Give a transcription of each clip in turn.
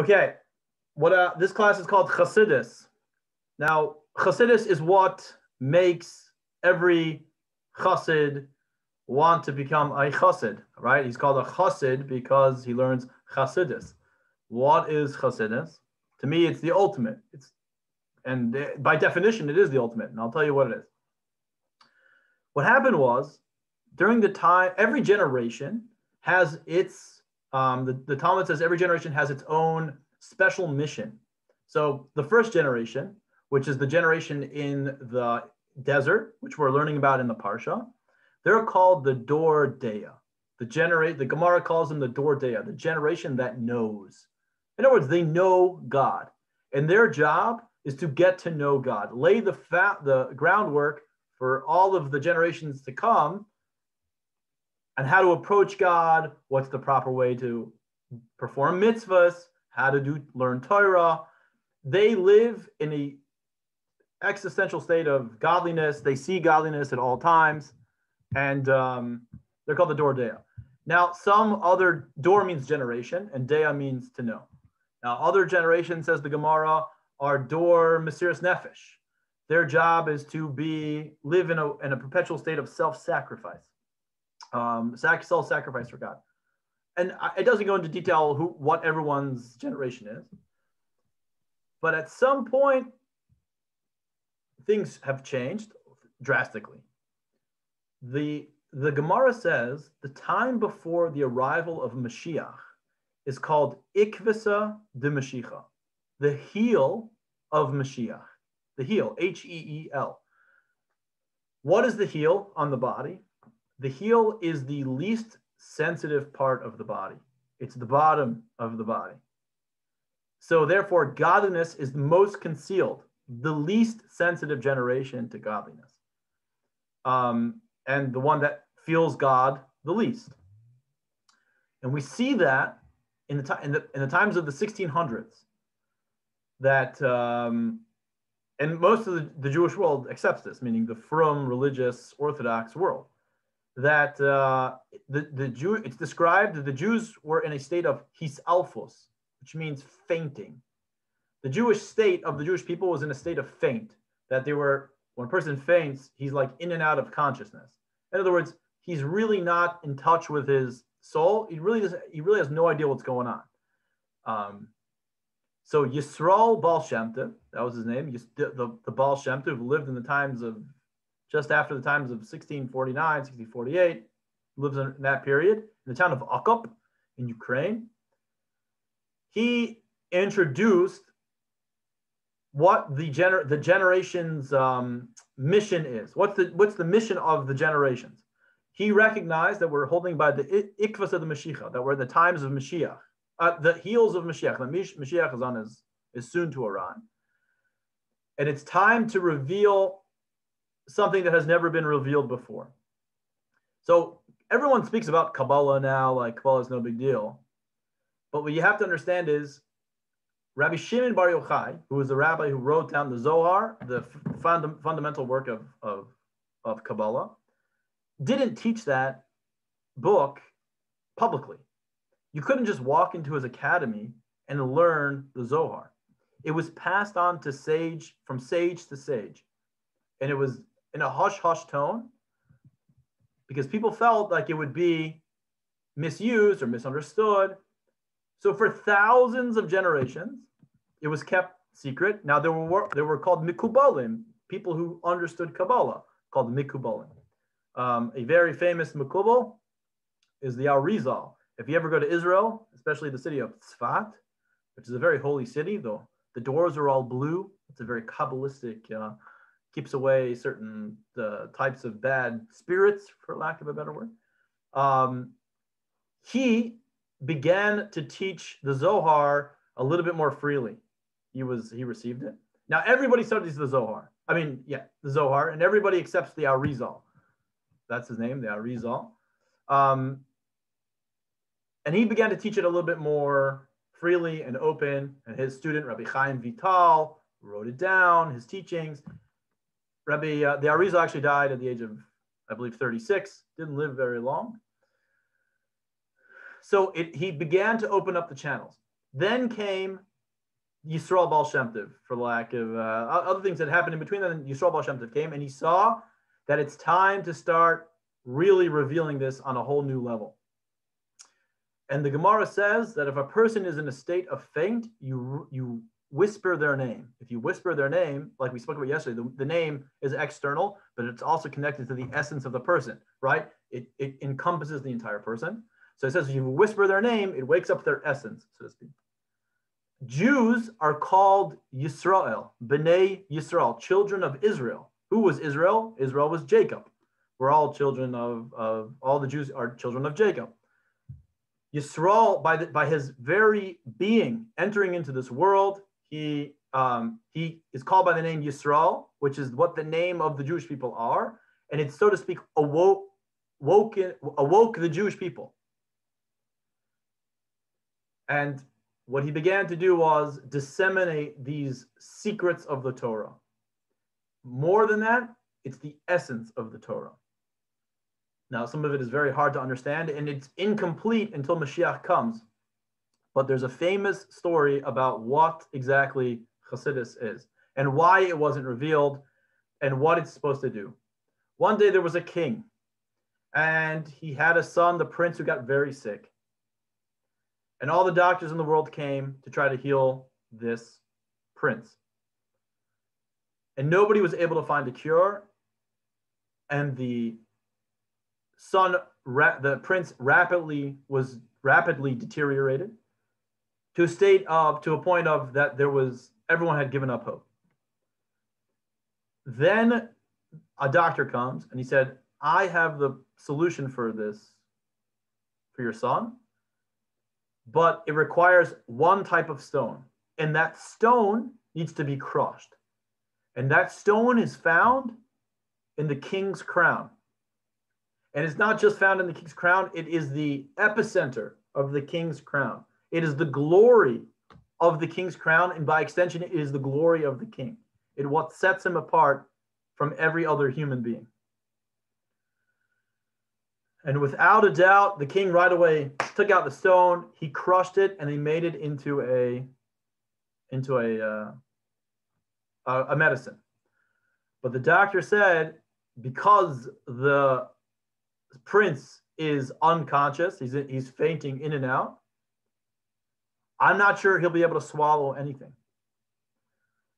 Okay, what uh, this class is called Chassidus. Now, Chassidus is what makes every Chassid want to become a Chassid, right? He's called a Chassid because he learns Chassidus. What is Chassidus? To me, it's the ultimate. It's and by definition, it is the ultimate. And I'll tell you what it is. What happened was during the time, every generation has its um, the, the Talmud says every generation has its own special mission. So the first generation, which is the generation in the desert, which we're learning about in the Parsha, they're called the Dor Dea. The generate the Gemara calls them the Dor Dea, the generation that knows. In other words, they know God, and their job is to get to know God, lay the fat, the groundwork for all of the generations to come and how to approach God, what's the proper way to perform mitzvahs, how to do learn Torah. They live in a existential state of godliness. They see godliness at all times, and um, they're called the Dor Dea. Now, some other Dor means generation, and Dea means to know. Now, other generations, says the Gemara, are Dor Mesiras Nefesh. Their job is to be live in a, in a perpetual state of self-sacrifice um, self-sacrifice for God. And it doesn't go into detail who what everyone's generation is, but at some point, things have changed drastically. The the Gemara says the time before the arrival of Mashiach is called Ikvisa de Mashiach, the heel of Mashiach, the heel, H E E L. What is the heel on the body? The heel is the least sensitive part of the body. It's the bottom of the body. So therefore, godliness is the most concealed, the least sensitive generation to godliness, um, and the one that feels God the least. And we see that in the, in the, in the times of the 1600s, that um, and most of the, the Jewish world accepts this, meaning the from religious, Orthodox world that uh, the, the Jew, it's described that the Jews were in a state of hisalphos, which means fainting. The Jewish state of the Jewish people was in a state of faint, that they were, when a person faints, he's like in and out of consciousness. In other words, he's really not in touch with his soul. He really does, he really has no idea what's going on. Um, so Yisrael Baal that was his name, the, the, the Baal Tov lived in the times of just after the times of 1649, 1648, lives in that period in the town of Akop in Ukraine. He introduced what the gener- the generation's um, mission is. What's the what's the mission of the generations? He recognized that we're holding by the ikvas of the Mashiach, that we're the times of Mashiach, uh, the heels of Mashiach. The Mashiach is on is, is soon to arrive. And it's time to reveal something that has never been revealed before. So everyone speaks about Kabbalah now, like Kabbalah is no big deal. But what you have to understand is Rabbi Shimon Bar Yochai, who was the rabbi who wrote down the Zohar, the fund- fundamental work of, of, of Kabbalah, didn't teach that book publicly. You couldn't just walk into his academy and learn the Zohar. It was passed on to sage, from sage to sage. And it was in a hush hush tone because people felt like it would be misused or misunderstood. So for thousands of generations, it was kept secret. Now there were there were called mikubalim, people who understood Kabbalah, called mikubalim. Um, a very famous mikubal is the Arizal. If you ever go to Israel, especially the city of Tzfat, which is a very holy city, though the doors are all blue. It's a very Kabbalistic uh, keeps away certain types of bad spirits, for lack of a better word. Um, he began to teach the Zohar a little bit more freely. He was he received it. Now everybody studies the Zohar. I mean, yeah, the Zohar, and everybody accepts the Arizal. That's his name, the Arizal. Um, and he began to teach it a little bit more freely and open. And his student, Rabbi Chaim Vital, wrote it down, his teachings. Rabbi, uh, the Arizal actually died at the age of, I believe, 36, didn't live very long. So it, he began to open up the channels. Then came Yisrael Baal Shem Tov, for lack of uh, other things that happened in between. Then Yisrael Baal Shem Tov came, and he saw that it's time to start really revealing this on a whole new level. And the Gemara says that if a person is in a state of faint, you you whisper their name. If you whisper their name, like we spoke about yesterday, the, the name is external, but it's also connected to the essence of the person, right? It, it encompasses the entire person. So it says if you whisper their name, it wakes up their essence, so to speak. Jews are called Yisrael, Bnei Yisrael, children of Israel. Who was Israel? Israel was Jacob. We're all children of, of all the Jews are children of Jacob. Yisrael, by, the, by his very being entering into this world, he, um, he is called by the name Yisrael, which is what the name of the Jewish people are. And it's, so to speak, awoke, woke, awoke the Jewish people. And what he began to do was disseminate these secrets of the Torah. More than that, it's the essence of the Torah. Now, some of it is very hard to understand, and it's incomplete until Mashiach comes. But there's a famous story about what exactly Chassidus is and why it wasn't revealed and what it's supposed to do. One day there was a king, and he had a son, the prince, who got very sick. And all the doctors in the world came to try to heal this prince. And nobody was able to find a cure. And the son, the prince rapidly was rapidly deteriorated to a state of, to a point of that there was, everyone had given up hope. Then a doctor comes and he said, I have the solution for this, for your son but it requires one type of stone. And that stone needs to be crushed. And that stone is found in the king's crown. And it's not just found in the king's crown, it is the epicenter of the king's crown. It is the glory of the king's crown. And by extension, it is the glory of the king. It what sets him apart from every other human being. And without a doubt, the king right away took out the stone, he crushed it, and he made it into a into a uh, a, medicine. But the doctor said because the prince is unconscious, he's he's fainting in and out. I'm not sure he'll be able to swallow anything.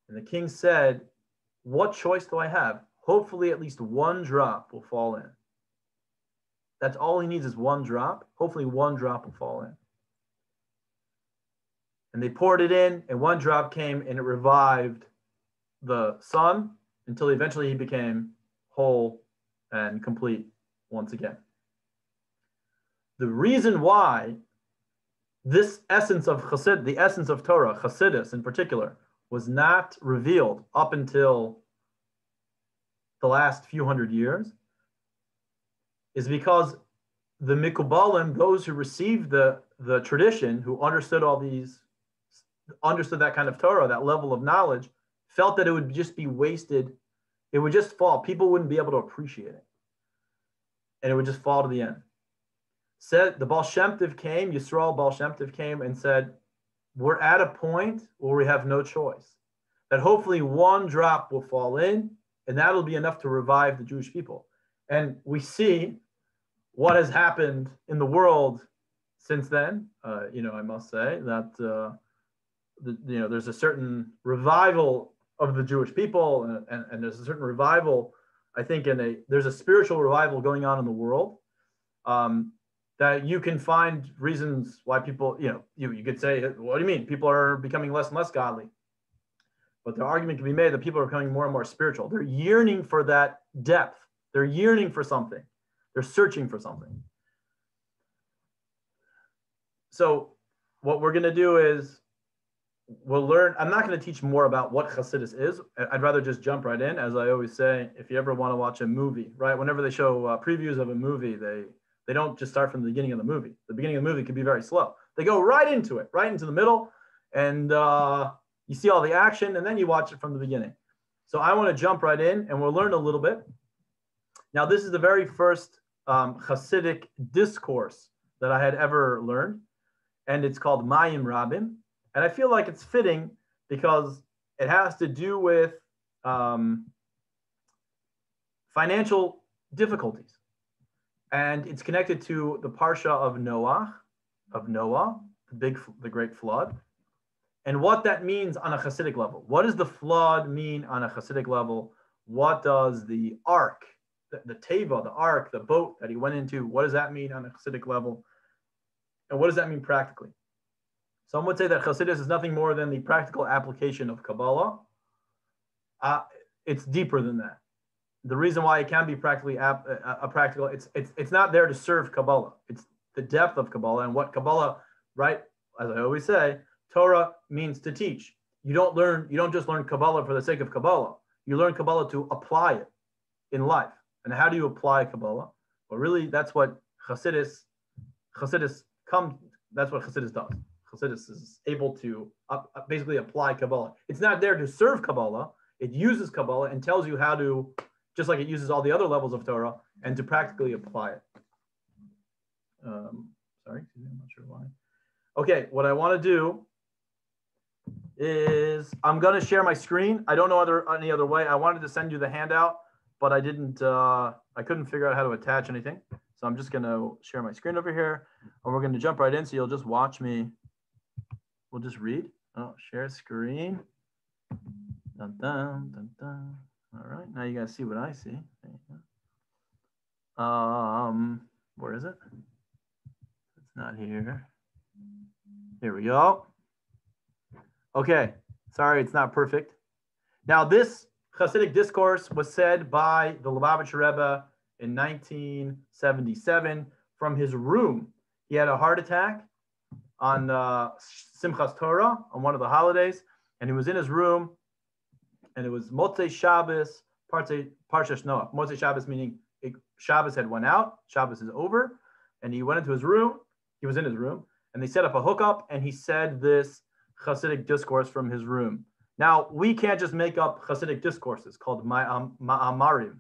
And the king said, "What choice do I have? Hopefully, at least one drop will fall in." That's all he needs is one drop. Hopefully, one drop will fall in. And they poured it in, and one drop came and it revived the son until eventually he became whole and complete once again. The reason why this essence of chassid, the essence of Torah, chassidus in particular, was not revealed up until the last few hundred years is because the Mikubalim, those who received the, the tradition, who understood all these, understood that kind of Torah, that level of knowledge, felt that it would just be wasted. It would just fall. People wouldn't be able to appreciate it. And it would just fall to the end. Said the Baal came, Yisrael Baal came and said, We're at a point where we have no choice. That hopefully one drop will fall in, and that'll be enough to revive the Jewish people. And we see what has happened in the world since then. Uh, you know, I must say that uh, the, you know there's a certain revival of the Jewish people, and, and, and, there's a certain revival. I think in a there's a spiritual revival going on in the world. Um, that you can find reasons why people, you know, you, you could say, what do you mean? People are becoming less and less godly. But the argument can be made that people are becoming more and more spiritual. They're yearning for that depth they're yearning for something. They're searching for something. So what we're going to do is we'll learn. I'm not going to teach more about what Hasidus is. I'd rather just jump right in. As I always say, if you ever want to watch a movie, right? Whenever they show uh, previews of a movie, they they don't just start from the beginning of the movie. The beginning of the movie can be very slow. They go right into it, right into the middle, and uh, you see all the action, and then you watch it from the beginning. So I want to jump right in, and we'll learn a little bit now, this is the very first um, Hasidic discourse that I had ever learned, and it's called Mayim Rabim. And I feel like it's fitting because it has to do with um, financial difficulties. And it's connected to the Parsha of Noah, of Noah, the big, the great flood, and what that means on a Hasidic level. What does the flood mean on a Hasidic level? What does the ark, the, the teva, the ark, the boat that he went into, what does that mean on a Hasidic level? And what does that mean practically? Some would say that Hasidus is nothing more than the practical application of Kabbalah. Uh, it's deeper than that. The reason why it can be practically ap- a, a practical, it's it's it's not there to serve Kabbalah. It's the depth of Kabbalah and what Kabbalah, right? As I always say, Torah means to teach. You don't learn, you don't just learn Kabbalah for the sake of Kabbalah. You learn Kabbalah to apply it in life. And how do you apply Kabbalah? Well, really, that's what Hasidus, Hasidus come, that's what Hasidus does. Hasidus is able to uh, basically apply Kabbalah. It's not there to serve Kabbalah. It uses Kabbalah and tells you how to, just like it uses all the other levels of Torah, and to practically apply it. Um, sorry, I'm not sure why. Okay, what I want to do is I'm going to share my screen. I don't know other any other way. I wanted to send you the handout, but I didn't. Uh, I couldn't figure out how to attach anything. So I'm just going to share my screen over here, and we're going to jump right in. So you'll just watch me. We'll just read. Oh, share screen. Dun, dun, dun. All right, now you guys see what I see. Um, where is it? It's not here. Here we go. Okay, sorry, it's not perfect. Now, this Hasidic discourse was said by the Lubavitcher Rebbe in 1977 from his room. He had a heart attack on uh, Simchas Torah on one of the holidays, and he was in his room, and it was Motzei Shabbos, Parsha Noach. Motzei Shabbos meaning Shabbos had went out, Shabbos is over, and he went into his room. He was in his room, and they set up a hookup, and he said this Hasidic discourse from his room. Now, we can't just make up Hasidic discourses called Ma'amarim.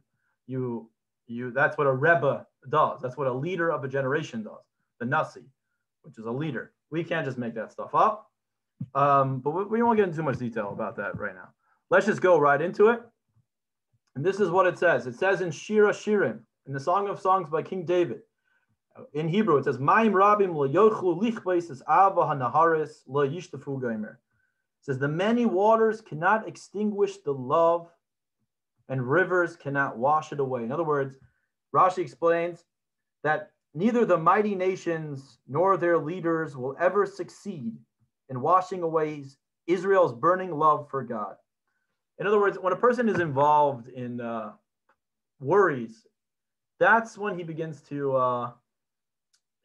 You, you, that's what a Rebbe does. That's what a leader of a generation does. The Nasi, which is a leader. We can't just make that stuff up. Um, but we, we won't get into too much detail about that right now. Let's just go right into it. And this is what it says. It says in Shir HaShirim, in the Song of Songs by King David, in Hebrew, it says, Mayim rabim lo yochlu lichbeis hanaharis gaimer. It says, the many waters cannot extinguish the love and rivers cannot wash it away. In other words, Rashi explains that neither the mighty nations nor their leaders will ever succeed in washing away Israel's burning love for God. In other words, when a person is involved in uh, worries, that's when he begins to uh,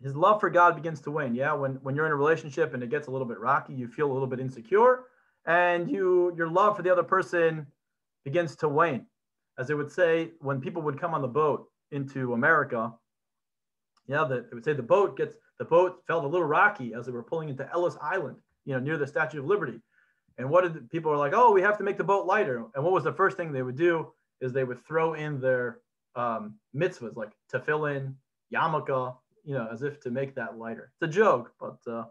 his love for God begins to wane. Yeah, when when you're in a relationship and it gets a little bit rocky, you feel a little bit insecure, and you your love for the other person begins to wane. As they would say, when people would come on the boat into America, yeah, the, they would say the boat gets the boat felt a little rocky as they were pulling into Ellis Island, you know, near the Statue of Liberty. And what did the, people were like? Oh, we have to make the boat lighter. And what was the first thing they would do? Is they would throw in their um, mitzvahs like tefillin, yarmulke, you know, as if to make that lighter. It's a joke, but uh,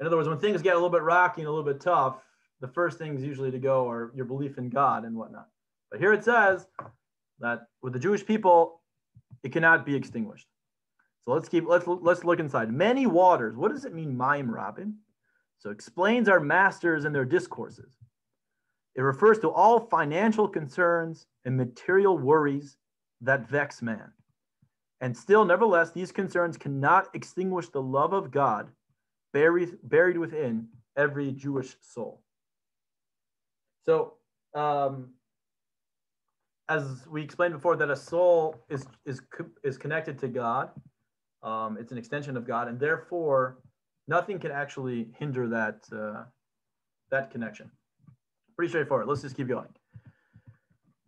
in other words, when things get a little bit rocky and a little bit tough, the first things usually to go are your belief in God and whatnot. But here it says that with the Jewish people, it cannot be extinguished. So let's keep let's let's look inside. Many waters. What does it mean, Mayim Rabim? So explains our masters and their discourses. It refers to all financial concerns and material worries that vex man. And still, nevertheless, these concerns cannot extinguish the love of God buried, buried within every Jewish soul. So, um, as we explained before, that a soul is, is, is connected to God, um, it's an extension of God, and therefore, nothing can actually hinder that, uh, that connection. Pretty straightforward. Let's just keep going.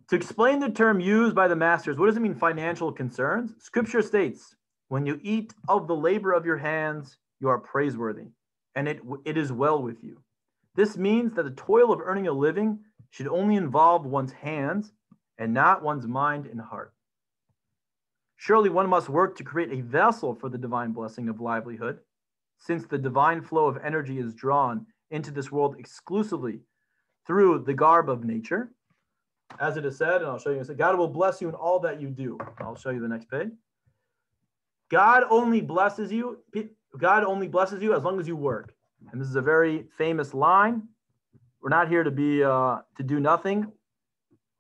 To explain the term used by the masters, what does it mean financial concerns? Scripture states, when you eat of the labor of your hands, you are praiseworthy, and it, it is well with you. This means that the toil of earning a living should only involve one's hands and not one's mind and heart. Surely one must work to create a vessel for the divine blessing of livelihood, since the divine flow of energy is drawn into this world exclusively through the garb of nature. As it is said, and I'll show you, God will bless you in all that you do. I'll show you the next page. God only blesses you. God only blesses you as long as you work. And this is a very famous line. We're not here to be uh, to do nothing.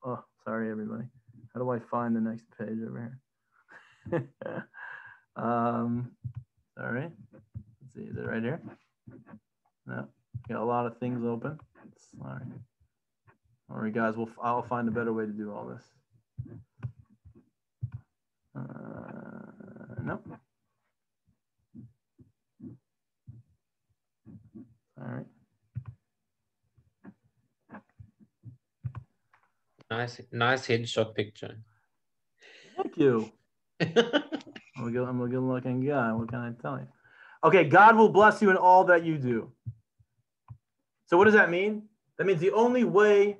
Oh, sorry, everybody. How do I find the next page over here? um, sorry. See. Is it right here? No. Got a lot of things open. Sorry. All right, guys. We'll I'll find a better way to do all this. Uh, no. All right. Nice, nice headshot picture. Thank you. I'm a good, I'm a good looking guy. What can I tell you? Okay, God will bless you in all that you do. So, what does that mean? That means the only way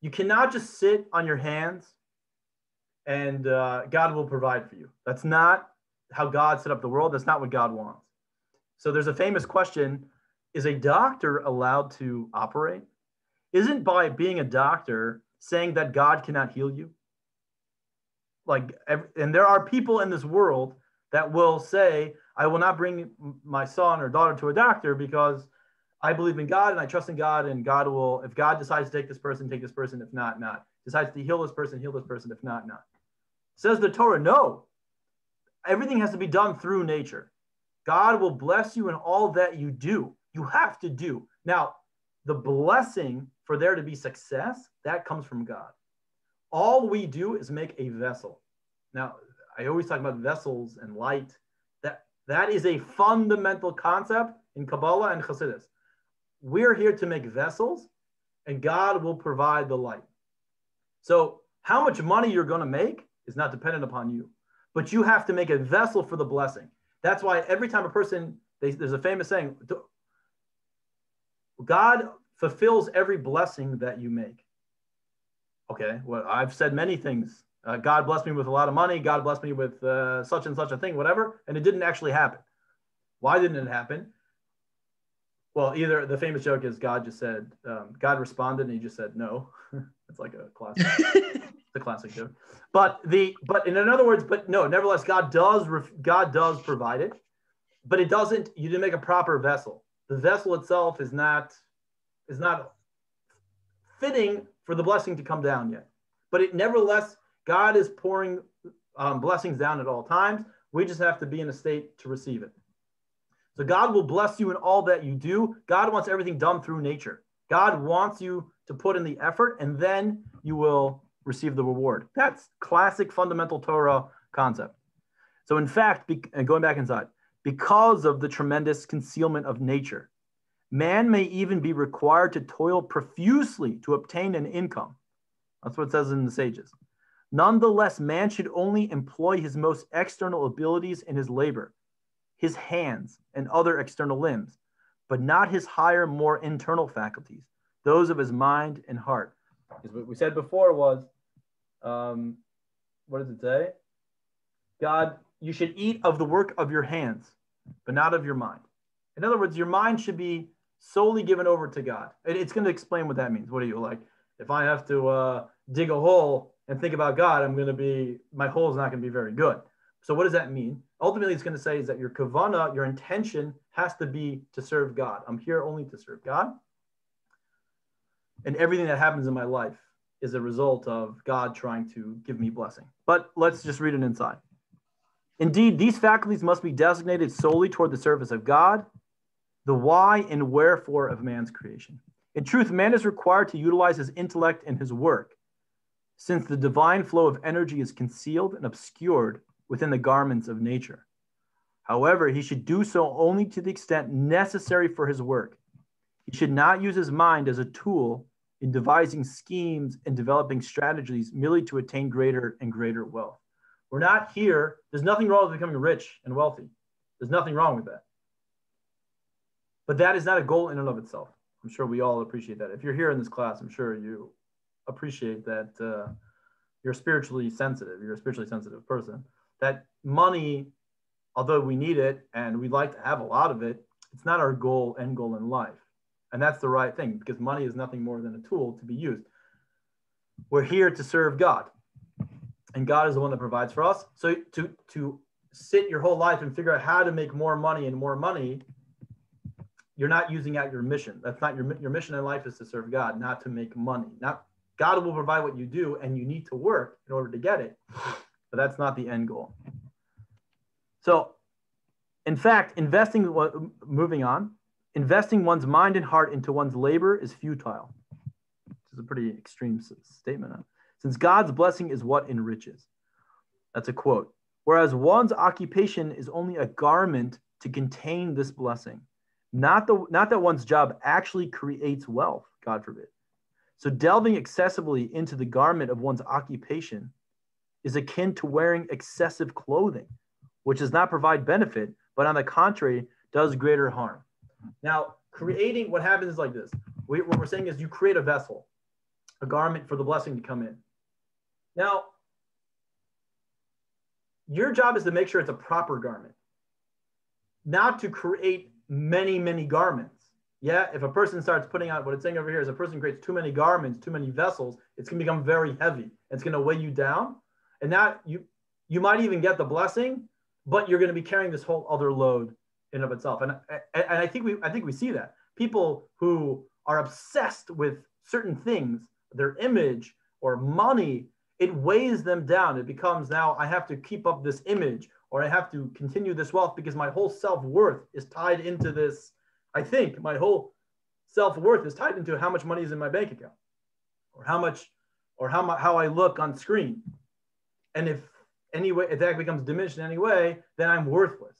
you cannot just sit on your hands and uh, God will provide for you. That's not how God set up the world. That's not what God wants. So, there's a famous question Is a doctor allowed to operate? Isn't by being a doctor saying that God cannot heal you? Like, and there are people in this world that will say, I will not bring my son or daughter to a doctor because I believe in God and I trust in God, and God will, if God decides to take this person, take this person. If not, not. Decides to heal this person, heal this person. If not, not. Says the Torah, no. Everything has to be done through nature. God will bless you in all that you do. You have to do. Now, the blessing for there to be success, that comes from God. All we do is make a vessel. Now, I always talk about vessels and light. That is a fundamental concept in Kabbalah and Hasidus. We're here to make vessels, and God will provide the light. So, how much money you're going to make is not dependent upon you, but you have to make a vessel for the blessing. That's why every time a person, they, there's a famous saying, God fulfills every blessing that you make. Okay, well, I've said many things. Uh, God blessed me with a lot of money. God blessed me with uh, such and such a thing, whatever, and it didn't actually happen. Why didn't it happen? Well, either the famous joke is God just said, um, God responded and he just said no. it's like a classic, a classic joke. But the but in other words, but no, nevertheless, God does God does provide it, but it doesn't. You didn't make a proper vessel. The vessel itself is not is not fitting for the blessing to come down yet. But it nevertheless, God is pouring um, blessings down at all times. We just have to be in a state to receive it. So God will bless you in all that you do. God wants everything done through nature. God wants you to put in the effort, and then you will receive the reward. That's classic fundamental Torah concept. So, in fact, and going back inside, because of the tremendous concealment of nature, Man may even be required to toil profusely to obtain an income. That's what it says in the sages. Nonetheless, man should only employ his most external abilities in his labor, his hands and other external limbs, but not his higher, more internal faculties, those of his mind and heart. Because what we said before was, um, what does it say? God, you should eat of the work of your hands, but not of your mind. In other words, your mind should be solely given over to God. it's going to explain what that means. What are you like? If I have to uh, dig a hole and think about God, I'm going to be, my hole is not going to be very good. So what does that mean? Ultimately, it's going to say is that your kavana, your intention has to be to serve God. I'm here only to serve God. And everything that happens in my life is a result of God trying to give me blessing. But let's just read it inside. Indeed, these faculties must be designated solely toward the service of God the why and wherefore of man's creation. In truth, man is required to utilize his intellect in his work, since the divine flow of energy is concealed and obscured within the garments of nature. However, he should do so only to the extent necessary for his work. He should not use his mind as a tool in devising schemes and developing strategies merely to attain greater and greater wealth. We're not here, there's nothing wrong with becoming rich and wealthy. There's nothing wrong with that. But that is not a goal in and of itself. I'm sure we all appreciate that. If you're here in this class, I'm sure you appreciate that uh, you're spiritually sensitive. You're a spiritually sensitive person. That money, although we need it and we'd like to have a lot of it, it's not our goal, end goal in life. And that's the right thing because money is nothing more than a tool to be used. We're here to serve God. And God is the one that provides for us. So to to sit your whole life and figure out how to make more money and more money, you're not using out your mission. That's not your your mission in life is to serve God, not to make money. Not God will provide what you do, and you need to work in order to get it. But that's not the end goal. So, in fact, investing, uh, moving on, investing one's mind and heart into one's labor is futile. This is a pretty extreme statement. Since God's blessing is what enriches. That's a quote. Whereas one's occupation is only a garment to contain this blessing. Not, the, not that one's job actually creates wealth, God forbid. So delving excessively into the garment of one's occupation is akin to wearing excessive clothing, which does not provide benefit, but on the contrary, does greater harm. Now, creating what happens is like this. We, what we're saying is you create a vessel, a garment for the blessing to come in. Now, your job is to make sure it's a proper garment, not to create many, many garments. Yeah, if a person starts putting out what it's saying over here is a person creates too many garments, too many vessels, it's going to become very heavy. It's going to weigh you down, and that you you might even get the blessing, but you're going to be carrying this whole other load in of itself. And and I think we I think we see that people who are obsessed with certain things, their image or money, it weighs them down. It becomes now I have to keep up this image or I have to continue this wealth because my whole self worth is tied into this. I think my whole self worth is tied into how much money is in my bank account, or how much, or how how I look on screen. And if any way if that becomes diminished in any way, then I'm worthless.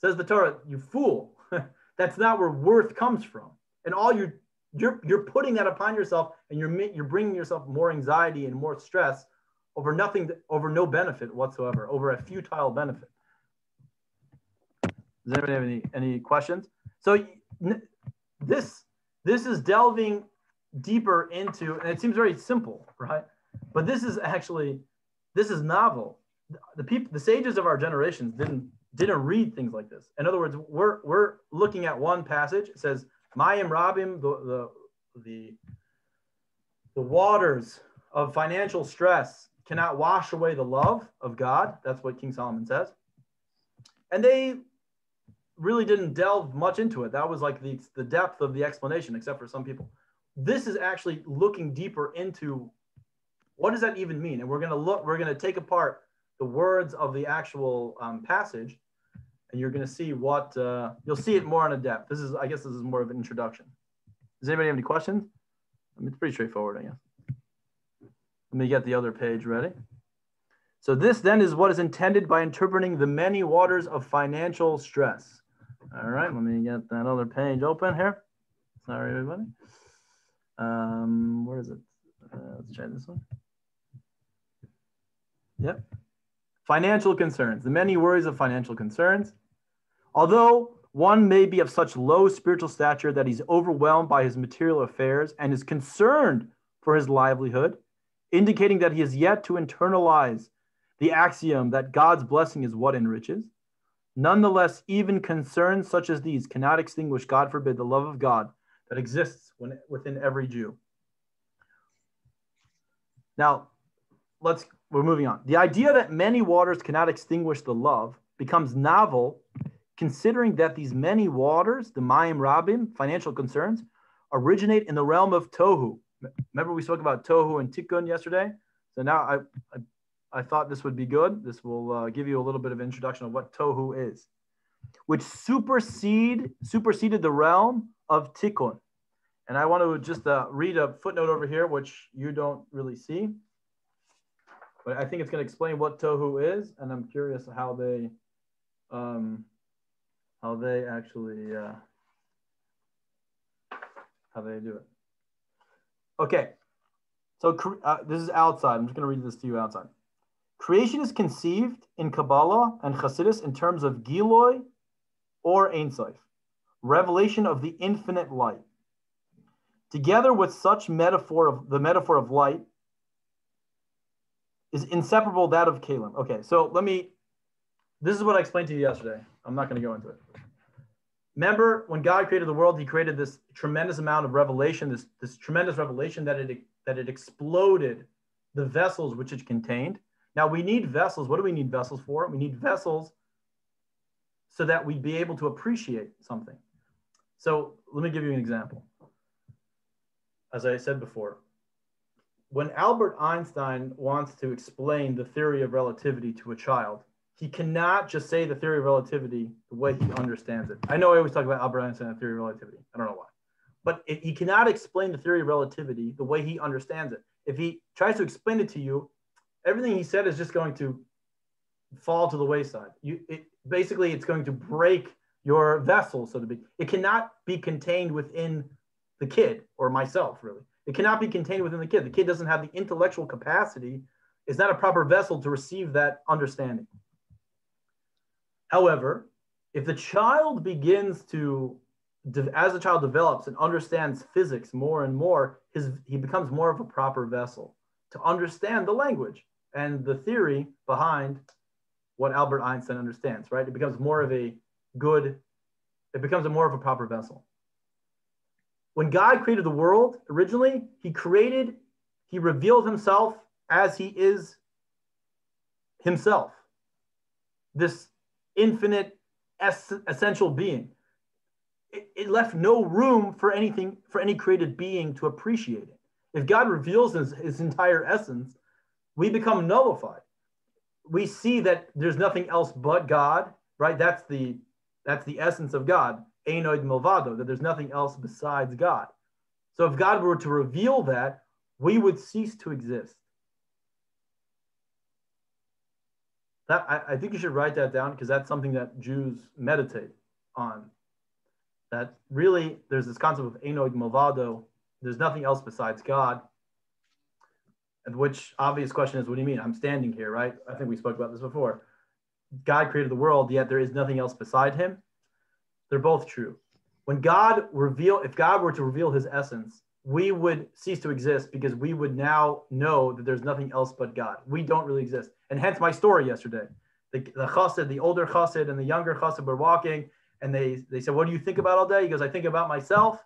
Says the Torah, you fool. That's not where worth comes from. And all you you're you're putting that upon yourself, and you're you're bringing yourself more anxiety and more stress over nothing, over no benefit whatsoever, over a futile benefit. Does anybody have any, any questions? So this, this is delving deeper into, and it seems very simple, right? But this is actually, this is novel. The people, the sages of our generations didn't didn't read things like this. In other words, we're we're looking at one passage. It says, "Mayim Rabim," the the the the waters of financial stress cannot wash away the love of God. That's what King Solomon says. And they really didn't delve much into it. That was like the, the depth of the explanation, except for some people. This is actually looking deeper into what does that even mean? And we're going to look, we're going to take apart the words of the actual um, passage, and you're going to see what, uh, you'll see it more on a depth. This is, I guess, this is more of an introduction. Does anybody have any questions? I mean, it's pretty straightforward, I guess. Let me get the other page ready. So this then is what is intended by interpreting the many waters of financial stress. All right, let me get that other page open here. Sorry, everybody. Um, where is it? Uh, let's try this one. Yep. Financial concerns, the many worries of financial concerns. Although one may be of such low spiritual stature that he's overwhelmed by his material affairs and is concerned for his livelihood, indicating that he has yet to internalize the axiom that God's blessing is what enriches. Nonetheless, even concerns such as these cannot extinguish, God forbid, the love of God that exists when, within every Jew. Now, let's we're moving on. The idea that many waters cannot extinguish the love becomes novel, considering that these many waters, the Mayim Rabim, financial concerns, originate in the realm of Tohu, remember we spoke about tohu and tikkun yesterday. So now I, I, I thought this would be good. This will uh, give you a little bit of introduction of what tohu is, which supersede superseded the realm of tikkun. And I want to just uh, read a footnote over here, which you don't really see. But I think it's going to explain what tohu is, and I'm curious how they, um, how they actually, uh, how they do it. Okay, so uh, this is outside. I'm just going to read this to you outside. Creation is conceived in Kabbalah and Hasidus in terms of Gilui Ohr Ein Sof, revelation of the infinite light. Together with such metaphor of the metaphor of light is inseparable that of Kalim. Okay, so let me. This is what I explained to you yesterday. I'm not going to go into it. remember when God created the world, he created this tremendous amount of revelation, this, this tremendous revelation that it, that it exploded the vessels which it contained. Now we need vessels. What do we need vessels for? We need vessels so that we'd be able to appreciate something. So let me give you an example. As I said before, when Albert Einstein wants to explain the theory of relativity to a child, he cannot just say the theory of relativity the way he understands it. I know I always talk about Albert Einstein and the theory of relativity. I don't know why. But it, he cannot explain the theory of relativity the way he understands it. If he tries to explain it to you, everything he said is just going to fall to the wayside. You it, basically it's going to break your vessel, so to speak. It cannot be contained within the kid or myself, really. It cannot be contained within the kid. The kid doesn't have the intellectual capacity. It's not a proper vessel to receive that understanding. However, if the child begins to, as the child develops and understands physics more and more, his, he becomes more of a proper vessel to understand the language and the theory behind what Albert Einstein understands, right? It becomes more of a good, it becomes a more of a proper vessel. When God created the world originally, he created, he revealed himself as he is himself. This infinite es- essential being. It, it left no room for anything, for any created being to appreciate it. If God reveals his, his entire essence, we become nullified. We see that there's nothing else but God, right? That's the that's the essence of God, Ein Od Milvado, that there's nothing else besides God. So if God were to reveal that, we would cease to exist. That I, I think you should write that down because that's something that Jews meditate on. That really there's this concept of Ein Od Milvado. There's nothing else besides God. Which obvious question is, what do you mean? I'm standing here, right? I think we spoke about this before. God created the world, yet there is nothing else beside him. They're both true. When God reveal, if God were to reveal his essence, we would cease to exist because we would now know that there's nothing else but God. We don't really exist. And hence my story yesterday. The, the chassid, the older chassid and the younger chassid were walking and they, they said, what do you think about all day? He goes, I think about myself.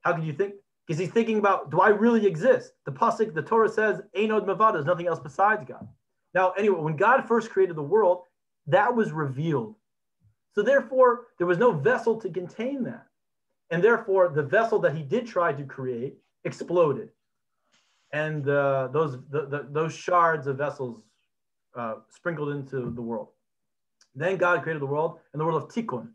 How can you think? Because he's thinking about, do I really exist? The pasuk, the Torah says, Einod Mavad, there's nothing else besides God. Now, anyway, when God first created the world, that was revealed. So therefore, there was no vessel to contain that. And therefore, the vessel that he did try to create exploded. And uh, those, the, the, those shards of vessels uh, sprinkled into the world. Then God created the world and the world of Tikkun,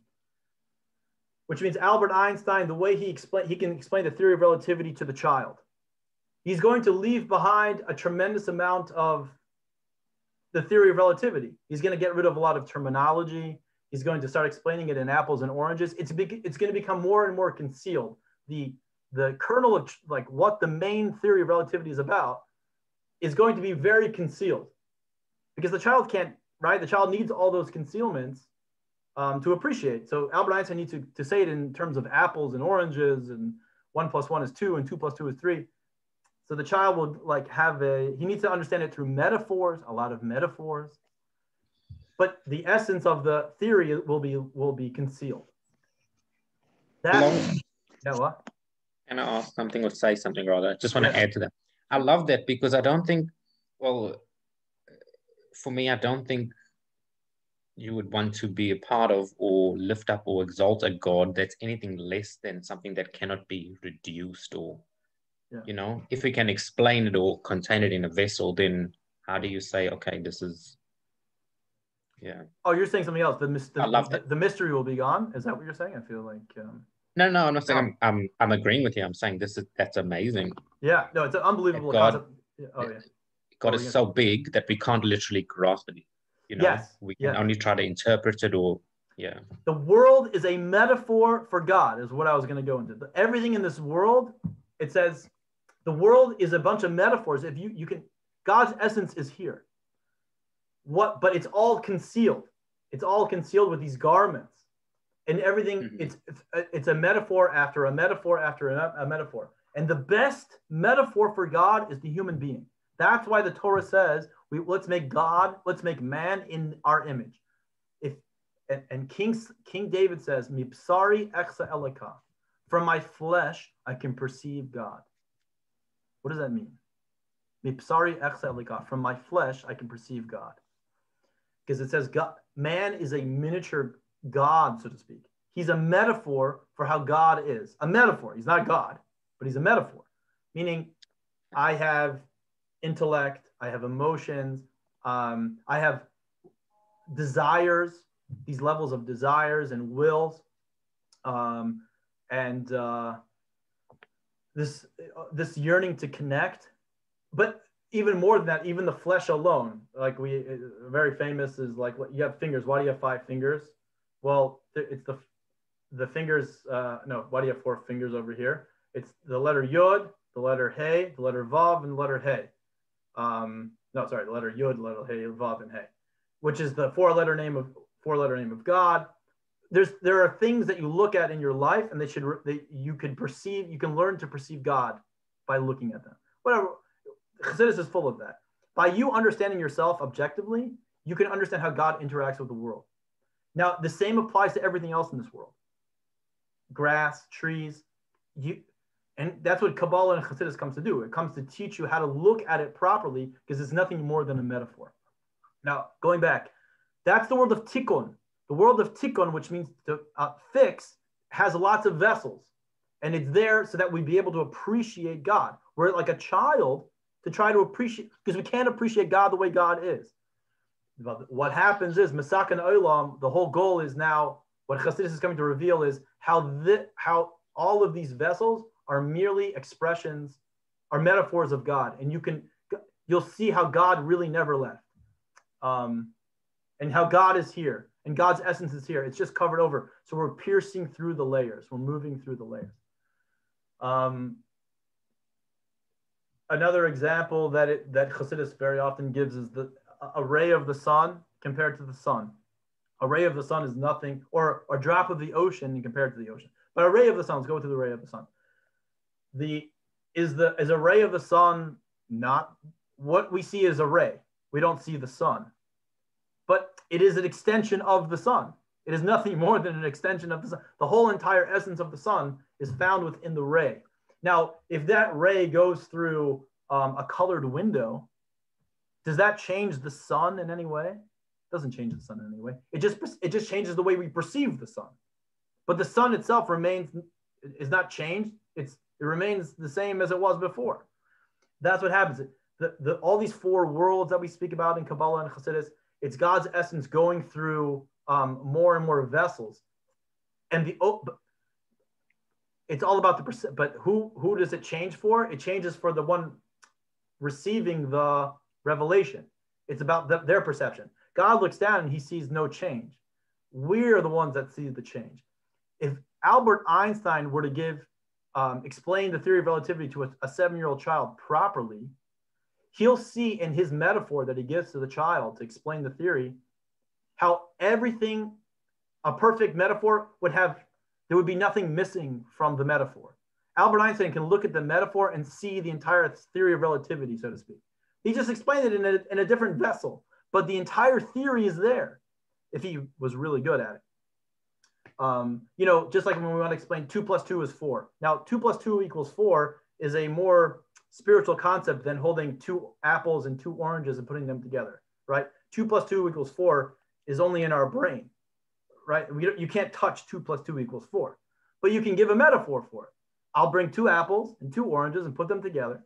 which means Albert Einstein, the way he explain, he can explain the theory of relativity to the child. He's going to leave behind a tremendous amount of the theory of relativity. He's going to get rid of a lot of terminology. He's going to start explaining it in apples and oranges. It's, it's going to become more and more concealed. The, the kernel of like what the main theory of relativity is about is going to be very concealed because the child can't, right? The child needs all those concealments um, to appreciate. So Albert Einstein needs to, to say it in terms of apples and oranges and one plus one is two and two plus two is three. So the child will like have a, he needs to understand it through metaphors, a lot of metaphors. But the essence of the theory will be will be concealed. That, yeah, what? Can I ask something or say something rather? I just want to add to that. I love that because I don't think, well, for me, I don't think you would want to be a part of or lift up or exalt a God that's anything less than something that cannot be reduced or yeah. you know if we can explain it or contain it in a vessel then how do you say okay this is yeah. Oh you're saying something else. The, the, I love the, the mystery will be gone? Is that what you're saying? I feel like um... no no i'm not saying I'm, I'm i'm agreeing with you. I'm saying this is that's amazing. Yeah. No it's an unbelievable God, concept. Oh yeah. God oh, is so big that we can't literally grasp it you know yes. we can only try to interpret it or yeah the world is a metaphor for god is what i was going to go into everything in this world it says the world is a bunch of metaphors. If you you can, God's essence is here. What? But it's all concealed. It's all concealed with these garments, and everything. Mm-hmm. It's, it's it's a metaphor after a metaphor after a, a metaphor. And the best metaphor for God is the human being. That's why the Torah says, we, let's make God, let's make man in our image. If and, and King, King David says, Mipsari exa elika. From my flesh, I can perceive God. What does that mean? Mipsari exa elika. From my flesh, I can perceive God. Because it says God, man is a miniature God, so to speak. He's a metaphor for how God is. A metaphor. He's not God, but he's a metaphor. Meaning, I have intellect, I have emotions, um, I have desires, these levels of desires and wills, um, and uh, this this yearning to connect. But even more than that, even the flesh alone, like we very famous is like you have fingers. Why do you have five fingers? Well, it's the the fingers. Uh, no, why do you have four fingers over here? It's the letter yod, the letter hey, the letter vav, and the letter hey. Um, no, sorry, the letter yod, letter hey, vav, and hey, which is the four letter name of four letter name of God. There's there are things that you look at in your life, and they should they, you can perceive, you can learn to perceive God by looking at them. Whatever, Chassidus is full of that. By you understanding yourself objectively, you can understand how God interacts with the world. Now, the same applies to everything else in this world. Grass, trees, you, and that's what Kabbalah and Chassidus comes to do. It comes to teach you how to look at it properly because it's nothing more than a metaphor. Now, going back, that's the world of tikkun. The world of tikkun, which means to uh, fix, has lots of vessels. And it's there so that we be able to appreciate God. We're like a child to try to appreciate, because we can't appreciate God the way God is. But What happens is, Masak and Olam, the whole goal is now, what Chassidus is coming to reveal is how, the, how all of these vessels are merely expressions, are metaphors of God. And you can, you'll see how God really never left. Um, and how God is here and God's essence is here. It's just covered over. So we're piercing through the layers. We're moving through the layers. Um, another example that it, that Chassidus very often gives is the a ray of the sun compared to the sun. A ray of the sun is nothing, or a drop of the ocean compared to the ocean. A ray of the sun, let's go to the ray of the sun. The is the is a ray of the sun not what we see is a ray. We don't see the sun but it is an extension of the sun. It is nothing more than an extension of the sun. The whole entire essence of the sun is found within the ray. Now, if that ray goes through um, a colored window, does that change the sun in any way? It doesn't change the sun in any way. It just it just changes the way we perceive the sun. But the sun itself remains is not changed. It's it remains the same as it was before. That's what happens. The, the, all these four worlds that we speak about in Kabbalah and Chassidus, it's God's essence going through um, more and more vessels, and the it's all about the percent. But who who does it change for? It changes for the one receiving the revelation. It's about the, their perception. God looks down and he sees no change. We're the ones that see the change. If Albert Einstein were to give um, explain the theory of relativity to a, a seven-year-old child properly, he'll see in his metaphor that he gives to the child to explain the theory how everything, a perfect metaphor would have, there would be nothing missing from the metaphor. Albert Einstein can look at the metaphor and see the entire theory of relativity, so to speak. He just explained it in a, in a different vessel, but the entire theory is there if he was really good at it. Um, you know, just like when we want to explain two plus two is four. Now, two plus two equals four is a more spiritual concept than holding two apples and two oranges and putting them together, right? Two plus two equals four is only in our brain, right? We, you can't touch two plus two equals four, but you can give a metaphor for it. I'll bring two apples and two oranges and put them together,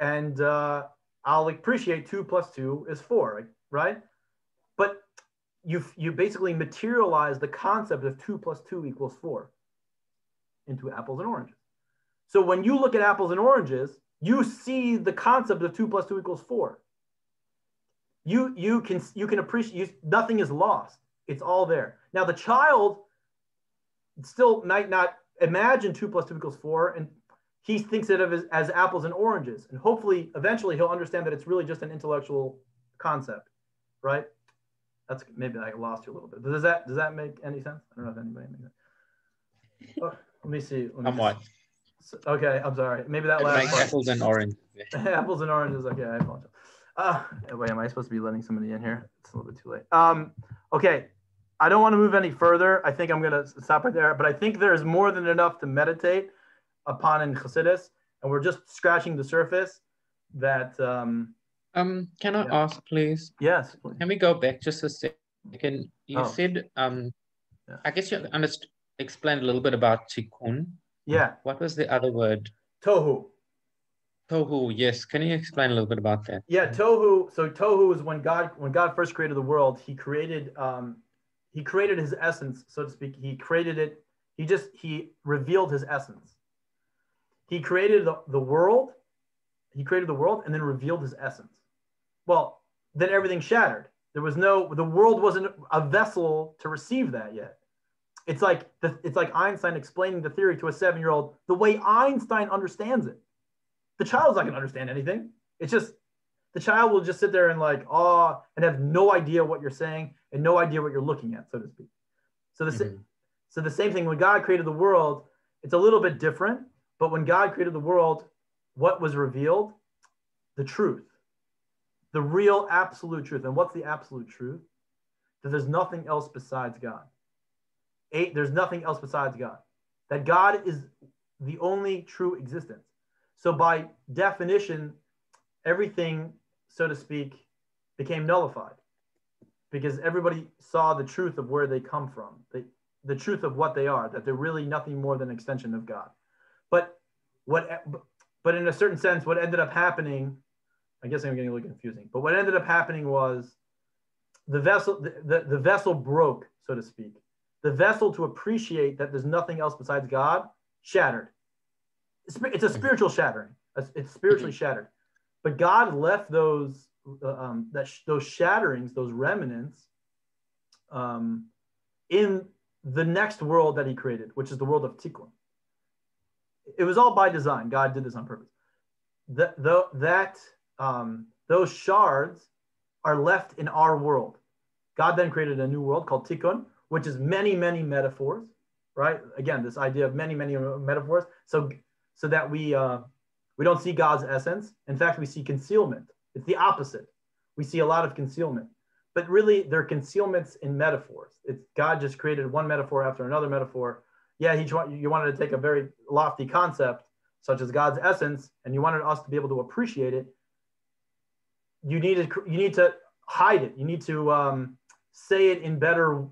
and uh, I'll appreciate two plus two is four, right? You you basically materialize the concept of two plus two equals four into apples and oranges. So when you look at apples and oranges, you see the concept of two plus two equals four. You you can you can appreciate you, nothing is lost. It's all there. Now the child still might not imagine two plus two equals four, and he thinks of it as, as apples and oranges. And hopefully, eventually, he'll understand that it's really just an intellectual concept, right? That's maybe I lost you a little bit. Does that does that make any sense? I don't know if anybody makes sense. Oh, let me see. Let me Somewhat. See. Okay, I'm sorry. Maybe that last like apples and oranges. apples and oranges. Okay, I apologize. Uh, wait, am I supposed to be letting somebody in here? It's a little bit too late. Um, okay, I don't want to move any further. I think I'm going to stop right there. But I think there's more than enough to meditate upon in Chassidus, and we're just scratching the surface. That um, um, can I Yeah. ask, please? yes, please. Can we go back just a second? You Oh. said, um, Yeah. I guess you underst- explained a little bit about tikkun. yeah, What was the other word? tohu. Tohu. Yes. Can you explain a little bit about that? Yeah, tohu. So tohu is when God when God first created the world, he created um he created his essence, so to speak. He created it, he just he revealed his essence. He created the, the world, he created the world and then revealed his essence. Well, then everything shattered. There was no the world wasn't a vessel to receive that yet. It's like the, it's like Einstein explaining the theory to a seven-year-old the way Einstein understands it. The child's not going to understand anything. It's just the child will just sit there and like awe and have no idea what you're saying and no idea what you're looking at, so to speak. So the Mhm. so the same thing when God created the world, it's a little bit different. But when God created the world, what was revealed? The truth, the real absolute truth. And what's the absolute truth? That there's nothing else besides God. Eight, there's nothing else besides God. That God is the only true existence. So by definition, everything, so to speak, became nullified because everybody saw the truth of where they come from, the, the truth of what they are, that they're really nothing more than an extension of God. But what, but in a certain sense, what ended up happening, I guess I'm getting a little confusing, but what ended up happening was the vessel, the, the, the vessel broke, so to speak. The vessel to appreciate that there's nothing else besides God shattered. It's, it's a spiritual shattering. It's spiritually shattered. But God left those uh, um, that sh- those shatterings, those remnants, um, in the next world that He created, which is the world of Tikkun. It was all by design. God did this on purpose. That tho- that um, those shards are left in our world. God then created a new world called Tikkun, which is many, many metaphors. Right? Again, this idea of many, many metaphors. So so that we uh, we don't see God's essence. In fact, we see concealment. It's the opposite. We see a lot of concealment, but really they're concealments in metaphors. It's God just created one metaphor after another metaphor. Yeah, he you wanted to take a very lofty concept such as God's essence, and you wanted us to be able to appreciate it. You need to you need to hide it. You need to um, say it in better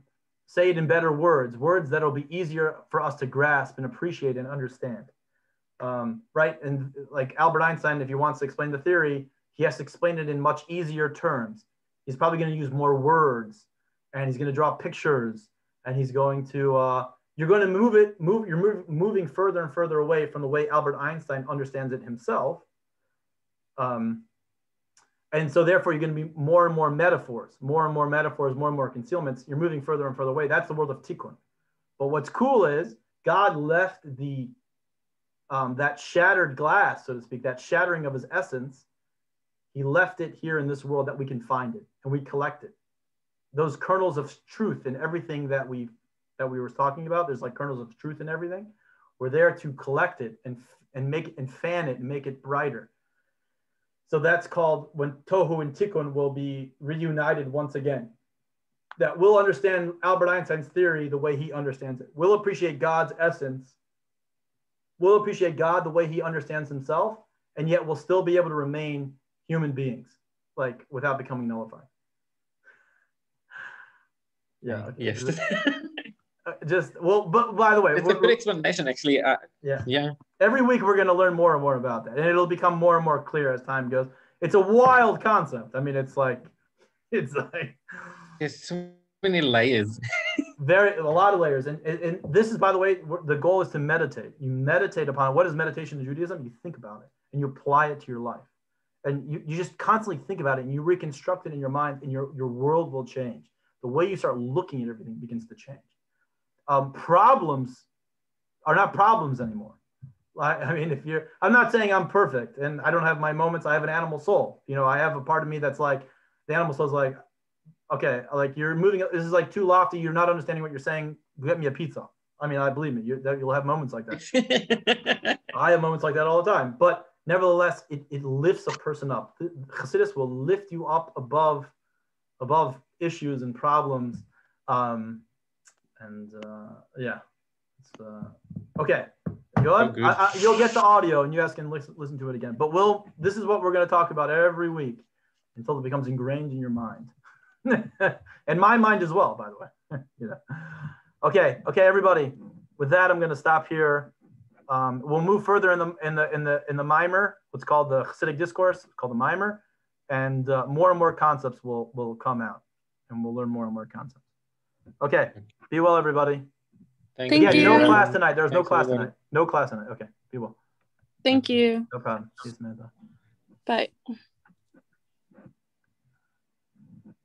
say it in better words, words that'll be easier for us to grasp and appreciate and understand um, right? And like Albert Einstein, if he wants to explain the theory, he has to explain it in much easier terms. He's probably going to use more words, and he's going to draw pictures, and he's going to uh, you're going to move it, move you're move, moving further and further away from the way Albert Einstein understands it himself. Um, and so therefore you're going to be more and more metaphors, more and more metaphors, more and more concealments. You're moving further and further away. That's the world of tikkun. But what's cool is God left the um, that shattered glass, so to speak, that shattering of his essence, he left it here in this world that we can find it and we collect it. Those kernels of truth in everything that we that we were talking about, there's like kernels of truth in everything. We're there to collect it and and make it and fan it and make it brighter. So that's called when Tohu and Tikkun will be reunited once again. That we'll understand Albert Einstein's theory the way he understands it. We'll appreciate God's essence we'll appreciate God the way he understands himself, and yet we'll still be able to remain human beings, like without becoming nullified. Yeah. okay. Yes. Just, uh, well, but by the way, it's a good explanation, actually. Uh, Yeah. Yeah. Every week we're going to learn more and more about that, and it'll become more and more clear as time goes. It's a wild concept. I mean, it's like, it's like There's so many layers. very a lot of layers and, and, and this is by the way the goal is to meditate you meditate upon what is meditation in judaism you think about it and you apply it to your life and you, you just constantly think about it and you reconstruct it in your mind and your, your world will change the way you start looking at everything begins to change um, problems are not problems anymore I, I mean if you're i'm not saying i'm perfect and i don't have my moments i have an animal soul you know i have a part of me that's like the animal soul's like okay, like you're moving. This is like too lofty. You're not understanding what you're saying. Get me a pizza. I mean, I believe me. You, you'll have moments like that. I have moments like that all the time. But nevertheless, it, it lifts a person up. Chassidus will lift you up above, above issues and problems Um, and uh, yeah, it's, uh, okay. Good. I, I, you'll get the audio, and you guys can listen, listen to it again. But we'll. This is what we're going to talk about every week until it becomes ingrained in your mind, and my mind as well, by the way. you know. Okay. Okay, everybody. With that, I'm going to stop here. Um, we'll move further in the in the in the in the maamar, what's called the Hasidic discourse, called the maamar, and uh, more and more concepts will will come out, and we'll learn more and more concepts. Okay, be well, everybody. Thank, Thank yeah, you. no class tonight. There's no class tonight. No class tonight. Okay, be well. Thank you. No problem. See you, Samantha. Bye.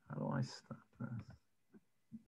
How do I stop?